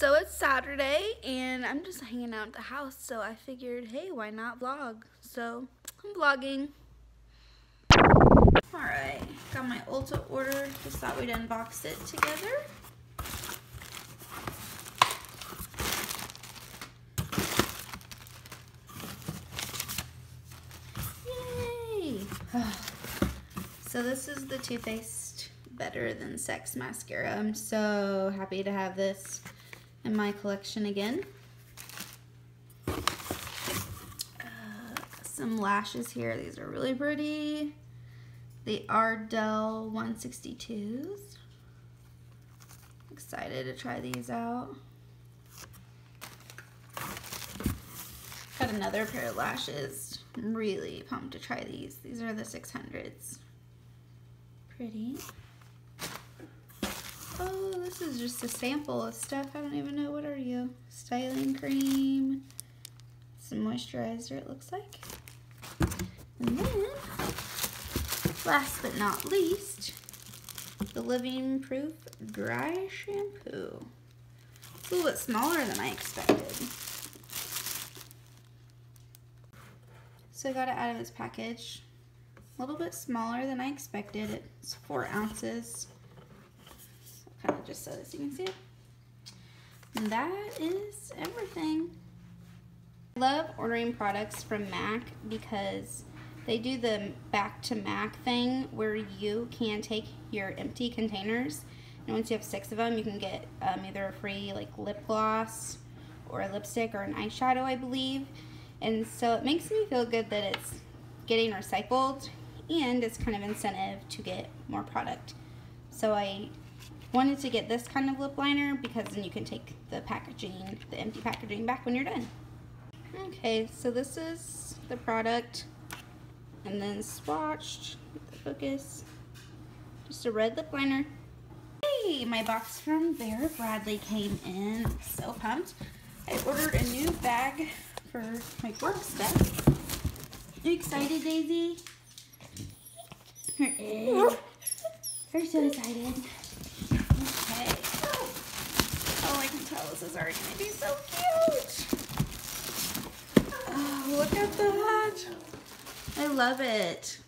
So it's Saturday and I'm just hanging out at the house so I figured hey why not vlog? So I'm vlogging. Alright got my Ulta order. Just thought we'd unbox it together. Yay! So this is the Too Faced Better Than Sex mascara. I'm so happy to have this in my collection again. Uh, some lashes here. These are really pretty. The Ardell 162s. Excited to try these out. Got another pair of lashes. I'm really pumped to try these. These are the 600s. Pretty. Oh, this is just a sample of stuff. I don't even know. What are you? Styling cream. Some moisturizer, it looks like. And then, last but not least, the Living Proof Dry Shampoo. It's a little bit smaller than I expected. So I got it out of this package. A little bit smaller than I expected. It's four ounces kind of just so that you can see it. And that is everything. I love ordering products from MAC because they do the back to MAC thing where you can take your empty containers and once you have six of them you can get um, either a free like lip gloss or a lipstick or an eyeshadow I believe and so it makes me feel good that it's getting recycled and it's kind of incentive to get more product so I wanted to get this kind of lip liner because then you can take the packaging, the empty packaging back when you're done. Okay, so this is the product and then swatched, the focus, just a red lip liner. Hey, my box from Vera Bradley came in, so pumped. I ordered a new bag for my work stuff. Are You excited, Daisy? We're so excited. Okay. Oh, I can tell this is already going to be so cute. Oh, look at that. I love it.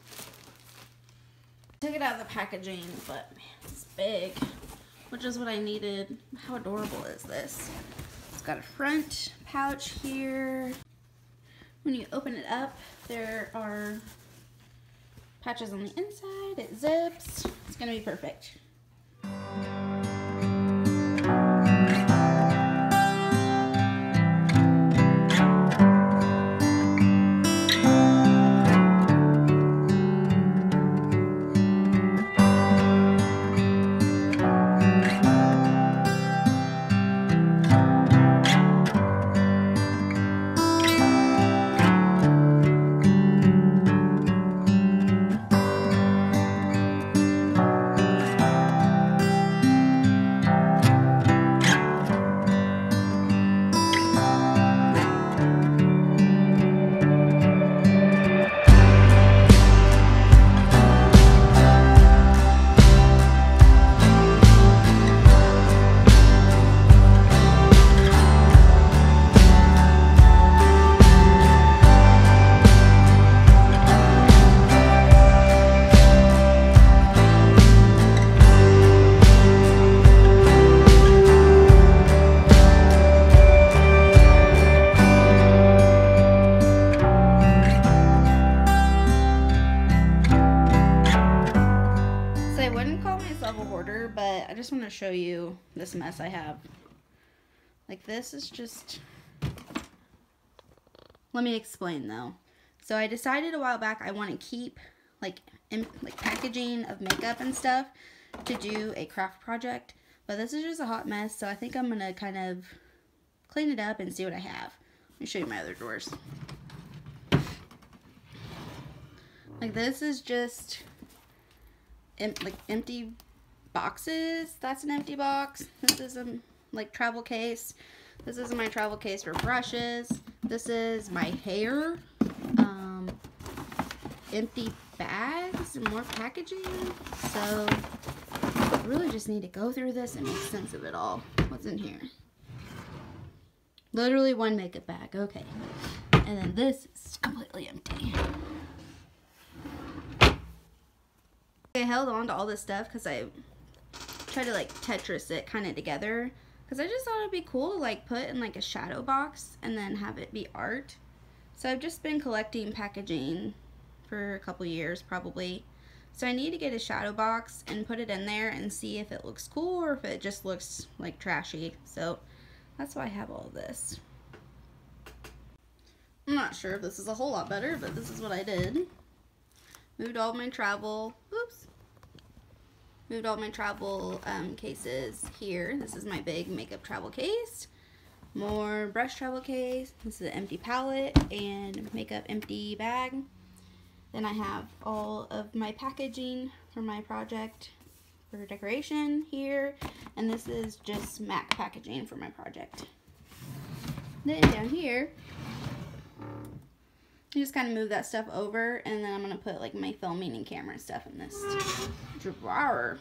Took it out of the packaging, but man, it's big, which is what I needed. How adorable is this? It's got a front pouch here. When you open it up, there are patches on the inside. It zips. It's going to be perfect. Just want to show you this mess I have. Like this is just, let me explain though. So I decided a while back I want to keep like, in, like packaging of makeup and stuff to do a craft project. But this is just a hot mess, so I think I'm going to kind of clean it up and see what I have. Let me show you my other drawers. Like this is just em like empty boxes. That's an empty box. This is a like travel case. This is my travel case for brushes. This is my hair. Um, empty bags and more packaging. So I really just need to go through this and make sense of it all. What's in here? Literally one makeup bag. Okay. And then this is completely empty. I held on to all this stuff because I tried to like Tetris it kind of together. Because I just thought it'd be cool to like put in like a shadow box and then have it be art. So I've just been collecting packaging for a couple years probably. So I need to get a shadow box and put it in there and see if it looks cool or if it just looks like trashy. So that's why I have all this. I'm not sure if this is a whole lot better, but this is what I did. Moved all my travel, oops. Moved all my travel um, cases here. This is my big makeup travel case. More brush travel case. This is an empty palette and makeup empty bag. Then I have all of my packaging for my project for decoration here. And this is just MAC packaging for my project. Then down here, I just kind of move that stuff over and then I'm going to put like my filming and camera stuff in this drawer.